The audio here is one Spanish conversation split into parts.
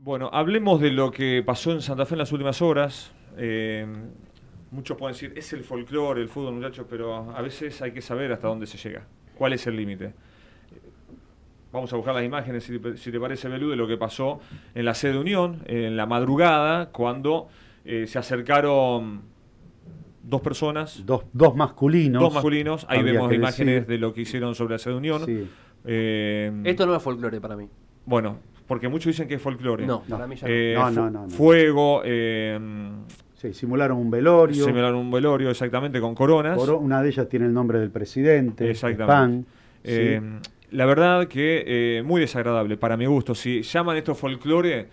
Bueno, hablemos de lo que pasó en Santa Fe en las últimas horas. Eh, muchos pueden decir, es el folclore, el fútbol, muchachos, pero a veces hay que saber hasta dónde se llega. ¿Cuál es el límite? Vamos a buscar las imágenes, si te, si te parece, Belú, de lo que pasó en la sede Unión, en la madrugada, cuando eh, se acercaron dos personas. Dos, dos masculinos. Dos masculinos. Ahí vemos imágenes de lo que hicieron sobre la sede Unión. Eh, Esto no es folclore para mí. Bueno, porque muchos dicen que es folclore. No, para mí ya eh, no. no, no, Fuego. Eh, sí, simularon un velorio. Simularon un velorio, exactamente, con coronas. una de ellas tiene el nombre del presidente. Exactamente. Eh, la verdad que muy desagradable, para mi gusto. Si llaman esto folclore,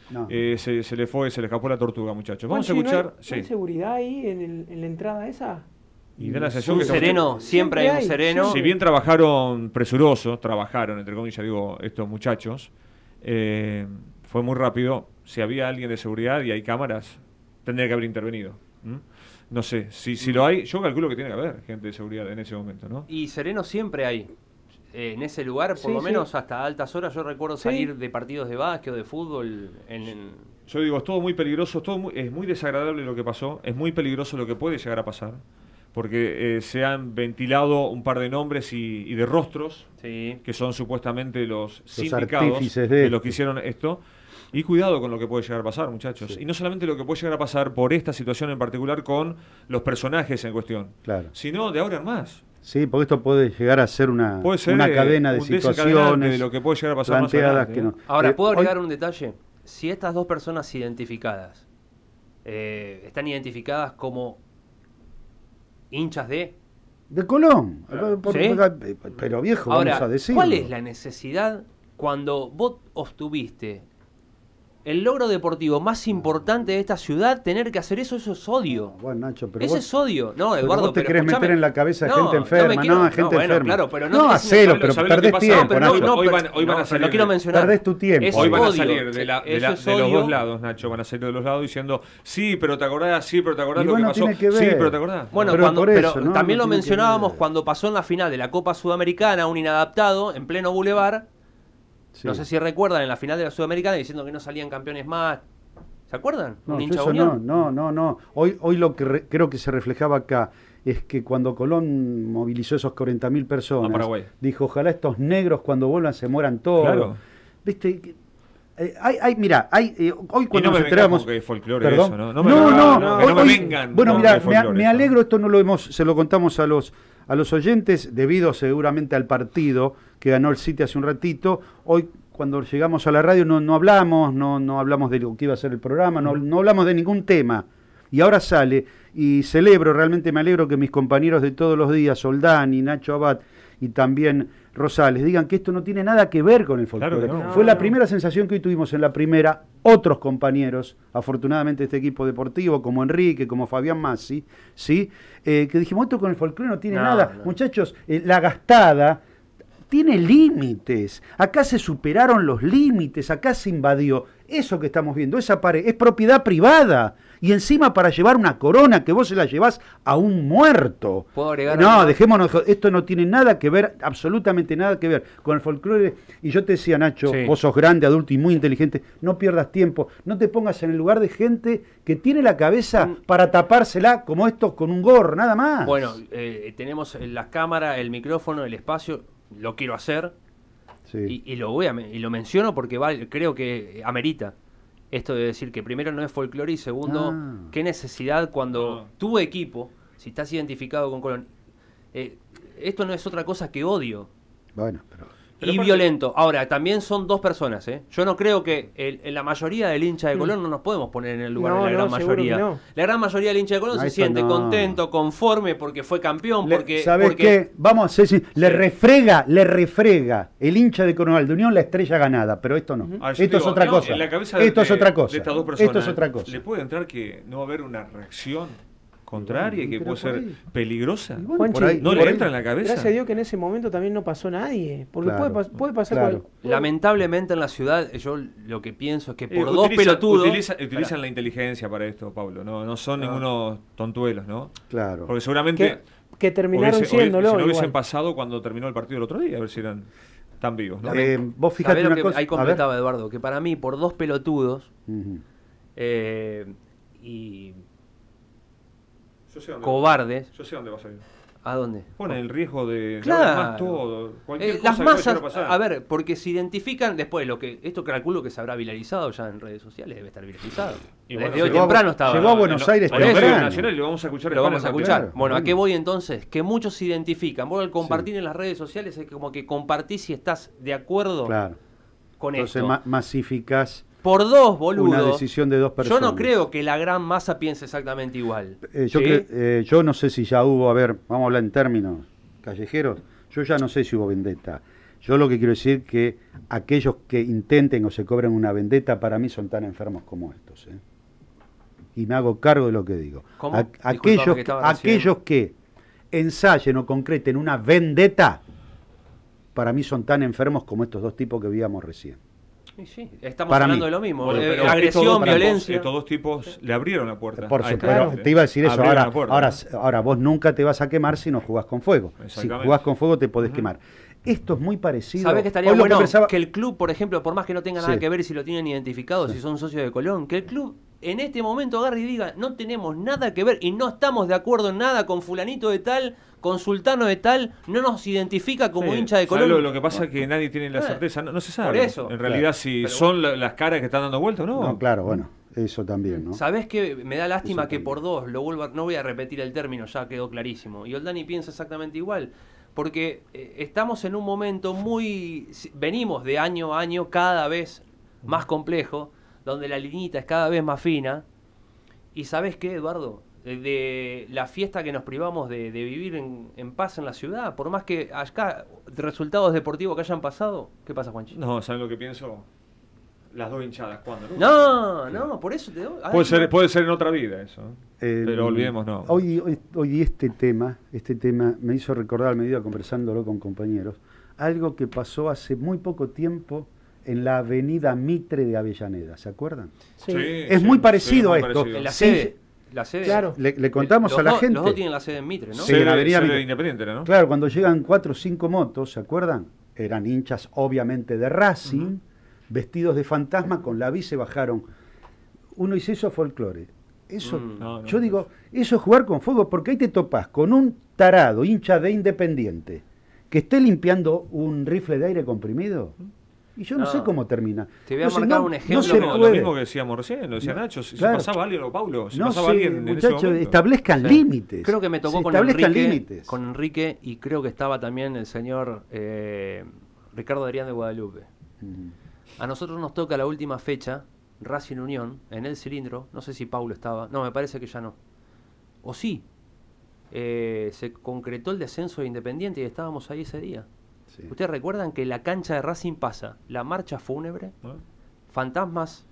se, se, le fue, se le escapó la tortuga, muchachos. Vamos a escuchar. hay, seguridad ahí en, en la entrada esa? Y da la sensación que sereno, siempre hay un sereno. Si bien trabajaron presuroso, trabajaron, entre comillas, digo, estos muchachos, eh, fue muy rápido. Si había alguien de seguridad y hay cámaras, tendría que haber intervenido. No sé, si, si lo hay, yo calculo que tiene que haber gente de seguridad en ese momento, ¿no? Y sereno siempre hay. Eh, en ese lugar, por lo menos hasta altas horas, yo recuerdo salir de partidos de básquet o de fútbol en, Yo digo, es todo muy peligroso, todo es muy desagradable lo que pasó, es muy peligroso lo que puede llegar a pasar porque eh, se han ventilado un par de nombres y, de rostros, que son supuestamente los, sindicados de, los que hicieron esto. Y cuidado con lo que puede llegar a pasar, muchachos. Y no solamente lo que puede llegar a pasar por esta situación en particular con los personajes en cuestión, claro. sino de ahora en más. Sí, porque esto puede llegar a ser una, una cadena de situaciones de lo que puede llegar a pasar Ahora, eh, ¿puedo agregar un detalle? Si estas dos personas identificadas eh, están identificadas como hinchas de... De Colón. Pero viejo, vamos a decirlo. ¿Cuál es la necesidad cuando vos obtuviste el logro deportivo más importante de esta ciudad, tener que hacer eso, eso es odio. bueno, Nacho, pero Ese es odio. No, Eduardo, vos te querés meter en la cabeza de gente enferma, no, gente no, bueno, enferma. Claro, pero no, no hacelo, pero perdés tiempo, no, Nacho. hoy van, hoy van a salir. No quiero mencionar. Perdés tu tiempo. hoy van a salir de, la, de, la, de los dos lados, Nacho. Van a salir de los lados diciendo, sí, pero te acordás, sí, pero te acordás lo que pasó. Sí, pero te acordás. Bueno, pero también lo mencionábamos cuando pasó en la final de la Copa Sudamericana, un inadaptado en pleno No sé si recuerdan en la final de la Sudamericana diciendo que no salían campeones más, ¿Se acuerdan? No, no, no, no, no. Hoy, hoy lo que creo que se reflejaba acá es que cuando Colón movilizó esos 40.000 personas, dijo, ojalá estos negros cuando vuelvan se mueran todos. Claro. ¿Viste? Eh, hay, hay, mira, hay, eh, hoy cuando nos enteramos. ¿no? No, no, no, me vengan. Bueno, mira, me, alegro, esto no lo hemos, se lo contamos a los, a los oyentes, debido seguramente al partido que ganó el City hace un ratito. Hoy cuando llegamos a la radio no, no hablamos, no, no hablamos de lo que iba a ser el programa, no, no hablamos de ningún tema. Y ahora sale, y celebro, realmente me alegro que mis compañeros de todos los días, Soldán y Nacho Abad, y también Rosales, digan que esto no tiene nada que ver con el folclore. Fue la primera sensación que hoy tuvimos en la primera, otros compañeros, afortunadamente este equipo deportivo, como Enrique, como Fabián Massi, ¿sí? Eh, que dijimos, esto con el folclore no tiene nada. Muchachos, eh, la gastada tiene límites. Acá se superaron los límites, acá se invadió. Eso que estamos viendo, esa pared, es propiedad privada. Y encima para llevar una corona que vos se la llevás a un muerto. no, dejémonos, esto no tiene nada que ver, absolutamente nada que ver con el folclore. Y yo te decía, Nacho, vos sos grande, adulto y muy inteligente, no pierdas tiempo, no te pongas en el lugar de gente que tiene la cabeza mm. para tapársela como esto con un gorro, nada más. Bueno, eh, tenemos la cámara, el micrófono, el espacio lo quiero hacer y, lo voy a, y lo menciono porque creo que amerita esto de decir que primero no es folclore y segundo, ah. qué necesidad cuando tu equipo, si estás identificado con Colón, eh, esto no es otra cosa que odio. Bueno, pero y violento. Ahora, también son dos personas, ¿eh? Yo no creo que en la mayoría del hincha de Colón no nos podemos poner en el lugar de la gran mayoría. La gran mayoría del hincha de Colón se siente contento, conforme porque fue campeón, porque... ¿Sabes qué? Vamos a decir, le refrega, le refrega el hincha de Coronel de Unión la estrella ganada, pero esto no. esto es otra cosa. esto es otra cosa. esto es otra cosa. ¿Le puede entrar que no va a haber una reacción contraria y que puede ser peligrosa. no le entra en la cabeza. Gracias a Dios que en ese momento también no pasó nadie. Porque puede, puede, pasar Lamentablemente en la ciudad, yo lo que pienso es que por dos pelotudos. utilizan la inteligencia para esto, Pablo. No, no son ningunos tontuelos, ¿no? Claro. Porque seguramente. Que, terminaron siendo Si no hubiesen pasado cuando terminó el partido el otro día, a ver si eran. están vivos. ¿no? Eh, vos fíjate una cosa. Ahí completaba Eduardo, que para mí, por dos pelotudos eh, y cobardes. Yo sé dónde vas a ir. ¿A dónde? Pone el riesgo de claro. más todo. Cualquier eh, las masas, a ver, porque se identifican después lo que esto calculo que se habrá viralizado ya en redes sociales, debe estar viralizado. Y Desde hoy temprano estaba. Llegó a Buenos Aires nacional y lo vamos a escuchar. Lo vamos a escuchar. Bueno, ¿a qué voy entonces? Que muchos se identifican. Vos al compartir en las redes sociales es como que compartís si estás de acuerdo con entonces, esto. Entonces masificás por dos, boludo. Una decisión de dos personas. Yo no creo que la gran masa piense exactamente igual. Eh, yo, eh, yo no sé si ya hubo, a ver, vamos a hablar en términos callejeros, yo ya no sé si hubo vendetta. Yo lo que quiero decir que aquellos que intenten o se cobren una vendetta para mí son tan enfermos como estos. ¿eh? Y me hago cargo de lo que digo. aquellos, aquellos que ensayen o concreten una vendetta, para mí son tan enfermos como estos dos tipos que veíamos recién. Sí, sí, estamos hablando de lo mismo. Eh, agresión, violencia. Estos dos tipos le abrieron la puerta. Por supuesto, te iba a decir eso. Ahora, ahora, ahora, vos nunca te vas a quemar si no jugás con fuego. Si jugás con fuego te podés quemar. Esto es muy parecido. ¿Sabes que estaría bueno que, el club, por ejemplo, por más que no tenga nada que ver si lo tienen identificado, si son socios de Colón, que el club en este momento agarre y diga, no tenemos nada que ver y no estamos de acuerdo en nada con fulanito de tal, con sultano de tal, no nos identifica como hincha de Colón. Lo, lo, que pasa es que nadie tiene la eh, certeza, no, se sabe. Por eso. En realidad si son las caras que están dando vuelta o no. No, claro, bueno. Eso también, ¿no? ¿Sabés que me da lástima que por dos, lo vuelva, no voy a repetir el término, ya quedó clarísimo. Y Oldani piensa exactamente igual porque eh, estamos en un momento muy, venimos de año a año cada vez más complejo, donde la linita es cada vez más fina. Y sabes qué, Eduardo, de la fiesta que nos privamos de, vivir en, paz en la ciudad, por más que acá resultados deportivos que hayan pasado, ¿qué pasa, Juanchi? No, ¿sabes lo que pienso? Las dos hinchadas, ¿cuándo? No, no, por eso te doy. Puede, ser, puede ser en otra vida eso. Eh, pero olvidemos, no. Hoy, hoy, hoy, este tema, este tema me hizo recordar a medida conversándolo con compañeros, algo que pasó hace muy poco tiempo en la avenida Mitre de Avellaneda, ¿se acuerdan? Sí. es muy parecido a esto. En la sede. La sede. Claro. Le, contamos a la gente. Los dos tienen la sede en Mitre, ¿no? Sí, en la avenida Independiente, ¿no? Claro, cuando llegan cuatro o cinco motos, ¿se acuerdan? Eran hinchas, obviamente, de Racing, vestidos de fantasma, con la bici bajaron. Uno dice, eso folclore. Eso, mm. yo digo, eso es jugar con fuego, porque ahí te topas con un tarado, hincha de Independiente, que esté limpiando un rifle de aire comprimido. Y yo no, sé cómo termina. Te voy a marcar un ejemplo. No lo mismo que decíamos recién, lo decía Nacho. Si, pasaba alguien o Paulo, si pasaba alguien muchachos, establezcan límites. Creo que me tocó con Enrique, con Enrique y creo que estaba también el señor eh, Ricardo Adrián de Guadalupe. A nosotros nos toca la última fecha, Racing Unión, en el cilindro. No sé si Paulo estaba. No, me parece que ya no. O sí. Eh, se concretó el descenso de Independiente y estábamos ahí ese día. ¿Ustedes recuerdan que la cancha de Racing pasa la marcha fúnebre, ah. fantasmas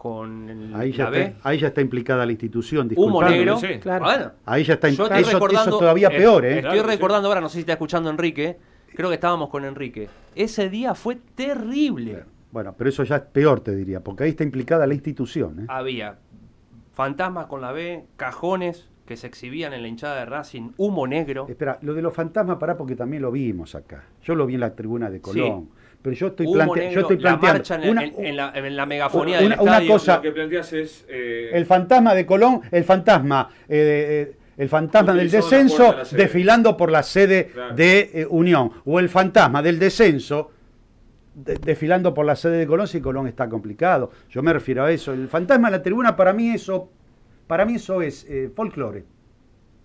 con ahí ya, está, ahí ya está implicada la institución. Humo negro. Claro. ahí ya está implicada. Eso, eso, todavía peor. ¿eh? Estoy recordando ahora, no sé si está escuchando Enrique, creo que estábamos con Enrique. Ese día fue terrible. Bueno, pero eso ya es peor, te diría, porque ahí está implicada la institución. ¿eh? Había fantasmas con la B, cajones que se exhibían en la hinchada de Racing, humo negro. Espera, lo de los fantasmas, pará, porque también lo vimos acá. Yo lo vi en la tribuna de Colón. Pero yo estoy, yo estoy planteando. La en, la, en, la, megafonía una, del una cosa. Lo que planteas es. Eh, el fantasma de Colón, el fantasma. Eh, el fantasma del descenso desfilando por la sede de Unión. O el fantasma del descenso desfilando por la sede de Colón si Colón está complicado. Yo me refiero a eso. El fantasma de la tribuna, para mí, eso para mí eso es eh, folclore.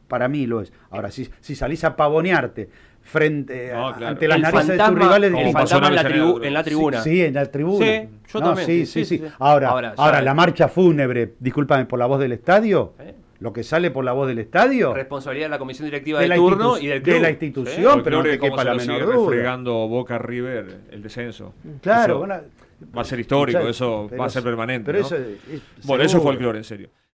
Para mí lo es. Ahora, si, si salís a pavonearte frente ante las narices de tus rivales el fantasma en la, en la, tribuna. Sí, en la tribuna. Sí, yo también. sí sí, sí, Ahora, ahora, la marcha fúnebre discúlpame por la voz del estadio ¿Eh? lo que sale por la voz del estadio responsabilidad de la comisión directiva de, turno y del club. de la institución pero no te quepa la menor duda. fregando Boca River el descenso claro va a ser histórico eso va a ser permanente pero eso bueno eso es folclore en serio